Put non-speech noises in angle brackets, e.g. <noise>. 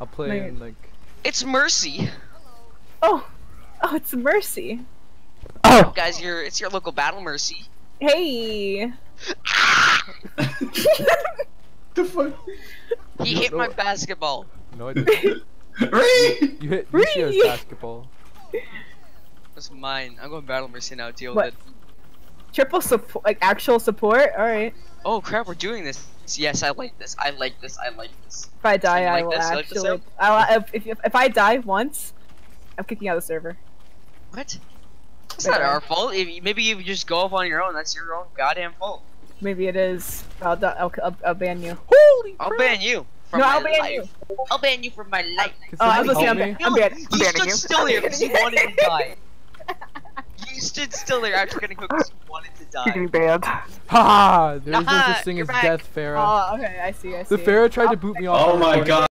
I'll play Like- in like. It's Mercy. Oh, oh, it's Mercy. Oh. Guys, you're it's your local battle Mercy. Hey. <laughs> The fuck? He hit my basketball. No, I <laughs> didn't. Ree! You hit Ree! Lucio's basketball. That's mine. I'm going battle Mercy now. Deal What? with it. Triple support, like actual support. All right. Oh crap, we're doing this. Yes, I like this. I like this. I like this. If I die, You I like will this? You like actually. I'll, if, if if I die once, I'm kicking out of the server. What? It's not our fault. If, maybe you just go off on your own, that's your own goddamn fault. Maybe it is. I'll I'll, I'll, I'll ban you. Holy I'll ban you. From No, I'll ban life. you. I'll ban you from my life. Oh, I was gonna help I'm, me? ban- I'm, ban- I'm you banning stood still here because you wanted to <laughs> die. You stood still there after getting hooked because you wanted to getting banned. Ha! There's no such thing as death, Pharah. Oh, okay. I see. I see. the Pharah tried to I'll- boot me off. Oh my god.